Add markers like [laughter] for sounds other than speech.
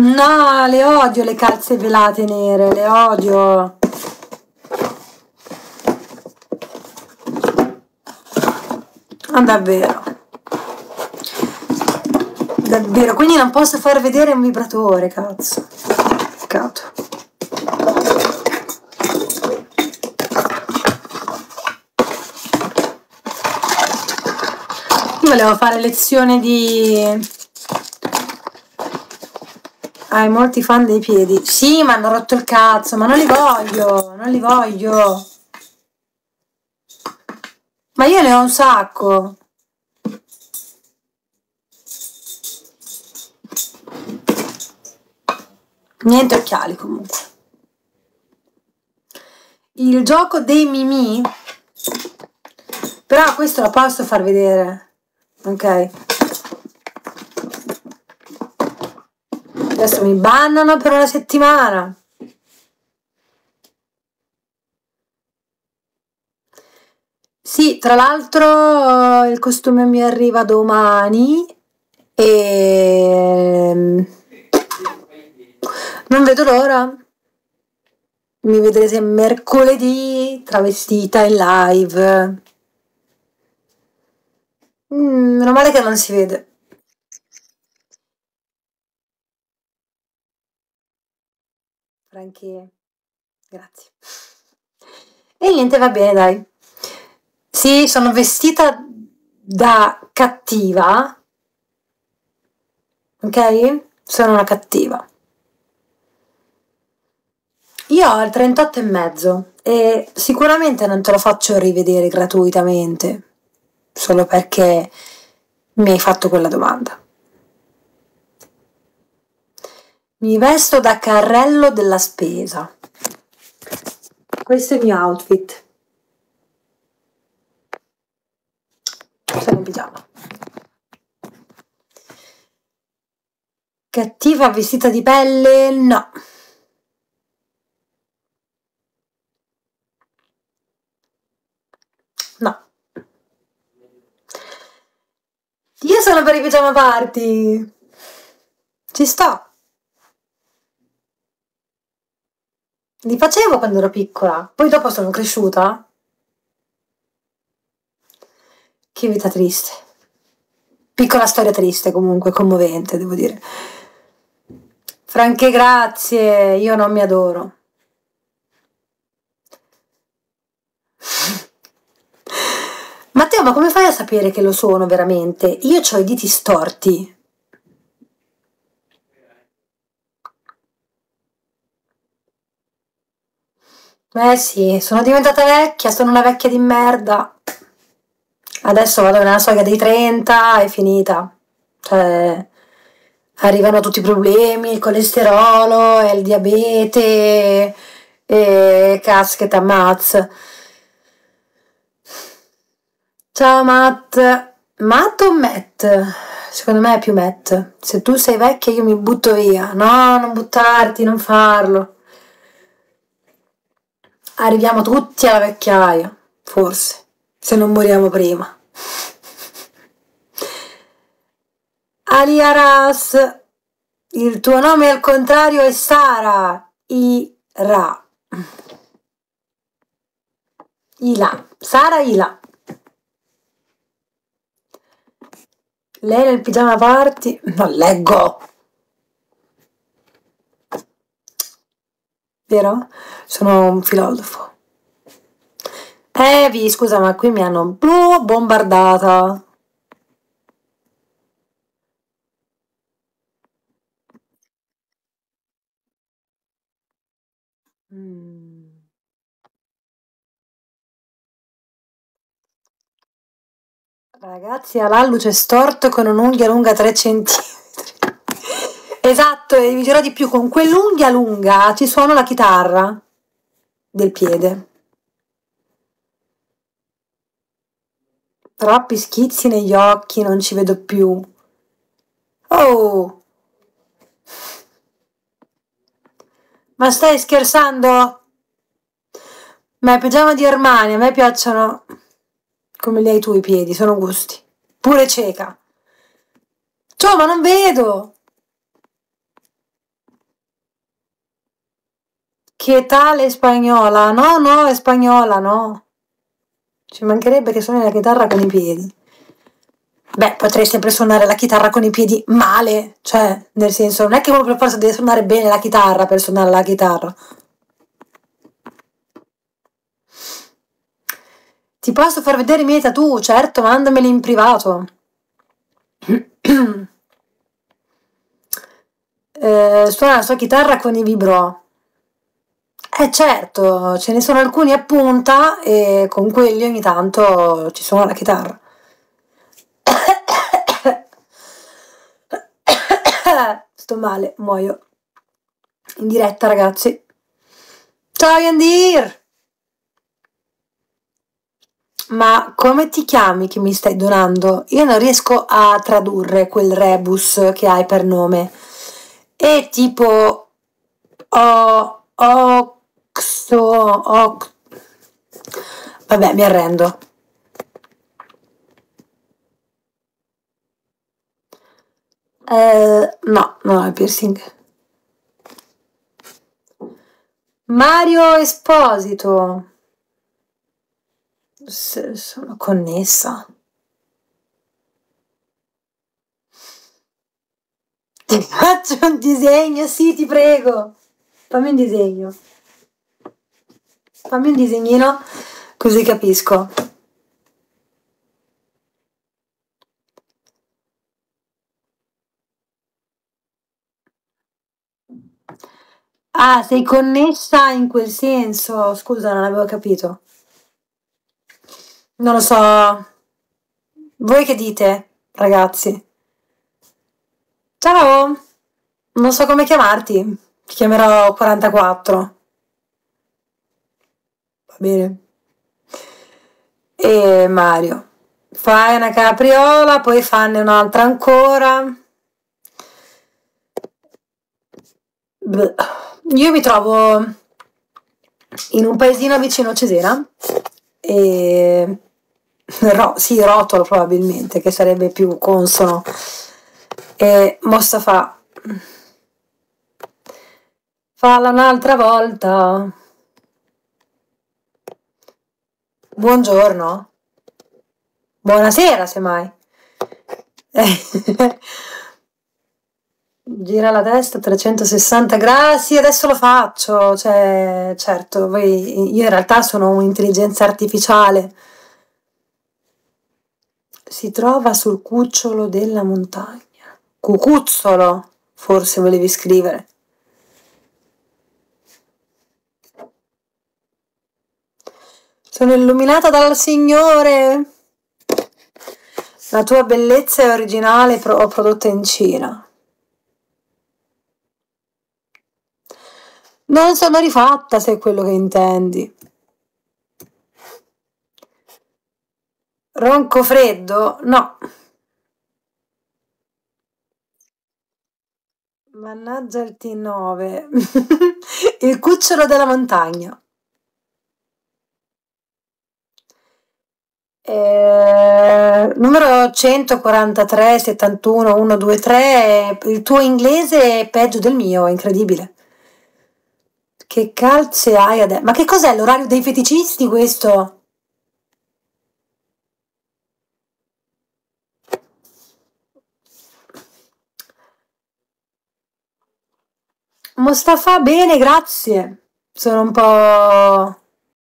No, le odio le calze velate nere, le odio. Ah, davvero. Davvero, quindi non posso far vedere un vibratore, cazzo. Peccato. Io volevo fare lezione di... Hai molti fan dei piedi. Sì, ma hanno rotto il cazzo, ma non li voglio, non li voglio. Ma io ne ho un sacco. Niente occhiali comunque. Il gioco dei mimi. Però questo lo posso far vedere. Ok. Adesso mi bannano per una settimana. Sì, tra l'altro il costume mi arriva domani e non vedo l'ora. Mi vedrete mercoledì travestita in live. Mm, meno male che non si vede. Franchi, grazie. E niente, va bene, dai. Sì, sono vestita da cattiva. Ok? Sono una cattiva. Io ho il 38 e mezzo e sicuramente non te lo faccio rivedere gratuitamente solo perché mi hai fatto quella domanda. Mi vesto da carrello della spesa. Questo è il mio outfit. Sono in pigiama. Cattiva vestita di pelle? No. No. Io sono per i pigiama party. Ci sto. Li facevo quando ero piccola, poi dopo sono cresciuta. Che vita triste. Piccola storia triste comunque, commovente, devo dire. Franche grazie, io non mi adoro. [laughs] Matteo, ma come fai a sapere che lo sono veramente? Io ho i diti storti. Eh sì, sono diventata vecchia, sono una vecchia di merda. Adesso vado nella soglia dei 30, è finita. Cioè, arrivano tutti i problemi, il colesterolo, il diabete, e cascheta, mazz. Ciao Matt. Matt o Matt? Secondo me è più Matt. Se tu sei vecchia io mi butto via. No, non buttarti, non farlo. Arriviamo tutti alla vecchiaia, forse, se non moriamo prima. [laughs] Ali Aras, il tuo nome al contrario è Sara Ira. Ila, Sara Ila. Lei nel pigiama party? Non leggo. Vero? Sono un filosofo. Eh, vi scusa, ma qui mi hanno bombardata. Mm. Ragazzi, all'alluce storto con un'unghia lunga 3 cm. Esatto, e vi dirò di più, con quell'unghia lunga ci suono la chitarra del piede. Troppi schizzi negli occhi, non ci vedo più. Oh! Ma stai scherzando? Ma il pigiama di Armani, a me piacciono come li hai tu i piedi, sono gusti. Pure cieca. Ciao, ma non vedo! Che tale spagnola? No, no, è spagnola, no. Ci mancherebbe che suoni la chitarra con i piedi. Beh, potrei sempre suonare la chitarra con i piedi male, cioè, nel senso, non è che uno per forza deve suonare bene la chitarra per suonare la chitarra. Ti posso far vedere i miei tattoo? Certo, mandameli in privato. [clears throat] eh, suona la sua chitarra con i vibro. Eh certo, ce ne sono alcuni a punta e con quelli ogni tanto ci suona la chitarra. [coughs] Sto male, muoio. In diretta, ragazzi. Ciao Yandir! Ma come ti chiami che mi stai donando? Io non riesco a tradurre quel rebus che hai per nome. È tipo o, oxo, ox... Vabbè, mi arrendo. Eh, no, non è piercing. Mario Esposito. S- sono connessa. Ti faccio un disegno, sì, ti prego. Fammi un disegno. Fammi un disegnino così capisco. Ah, sei connessa in quel senso? Scusa, non avevo capito. Non lo so. Voi che dite, ragazzi? Ciao! Non so come chiamarti. Ti chiamerò 44. Bene. E Mario. Fai una capriola, poi fanne un'altra ancora. Io mi trovo in un paesino vicino a Cesena e ro- sì, Rotolo probabilmente, che sarebbe più consono. E Mostafa falla un'altra volta. Buongiorno. Buonasera, semmai. [laughs] Gira la testa 360 gradi, sì, adesso lo faccio, cioè, certo, voi, io in realtà sono un'intelligenza artificiale. Si trova sul cucciolo della montagna. Cucuzzolo, forse volevi scrivere. Sono illuminata dal Signore. La tua bellezza è originale o prodotta in Cina. Non sono rifatta se è quello che intendi. Ronco freddo? No. Mannaggia il T9. [laughs] il cucciolo della montagna. Eh, numero 143 71 123 il tuo inglese è peggio del mio, è incredibile. Che calze hai adesso? Ma che cos'è l'orario dei feticisti questo? Mostafa, bene, grazie. Sono un po'...